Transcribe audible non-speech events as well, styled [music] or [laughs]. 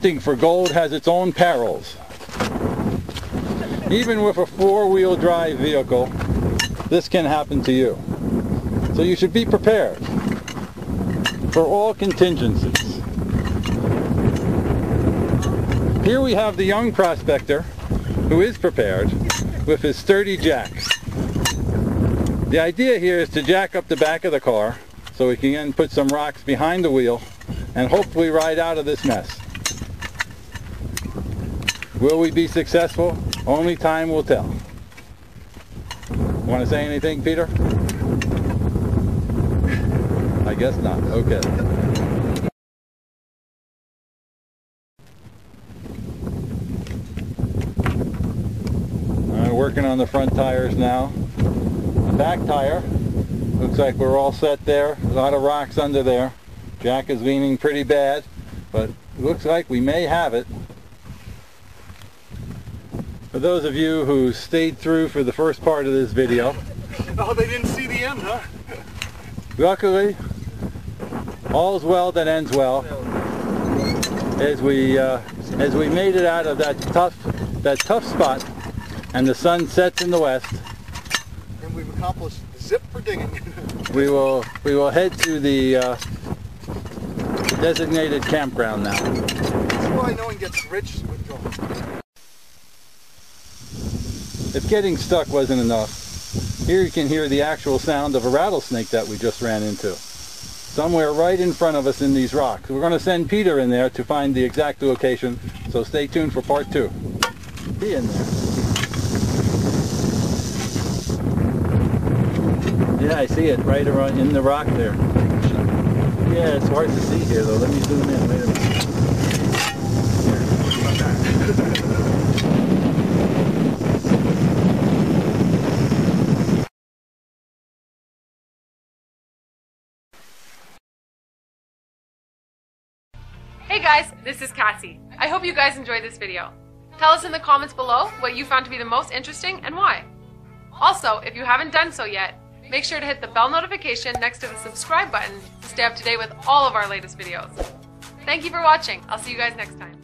Hunting for gold has its own perils. Even with a four-wheel drive vehicle, this can happen to you. So you should be prepared for all contingencies. Here we have the young prospector who is prepared with his sturdy jacks. The idea here is to jack up the back of the car so we can then put some rocks behind the wheel and hopefully ride out of this mess. Will we be successful? Only time will tell. Want to say anything, Peter? I guess not. Okay. Alright, working on the front tires now. The back tire, looks like we're all set there. A lot of rocks under there. Jack is leaning pretty bad, but looks like we may have it. For those of you who stayed through for the first part of this video, Oh, they didn't see the end, huh? luckily, all's well that ends well. As we uh, as we made it out of that tough that tough spot, and the sun sets in the west, And we've accomplished zip for digging. [laughs] we will we will head to the uh, designated campground now. That's why no one gets rich with gold. If getting stuck wasn't enough, here you can hear the actual sound of a rattlesnake that we just ran into. Somewhere right in front of us in these rocks. We're going to send Peter in there to find the exact location, so stay tuned for part two. Be in there. Yeah, I see it right around in the rock there. Yeah, it's hard to see here though. Let me zoom in. Wait a minute. Guys, this is Cassie. I hope you guys enjoyed this video. Tell us in the comments below what you found to be the most interesting and why. Also, if you haven't done so yet, make sure to hit the bell notification next to the subscribe button to stay up to date with all of our latest videos. Thank you for watching. I'll see you guys next time.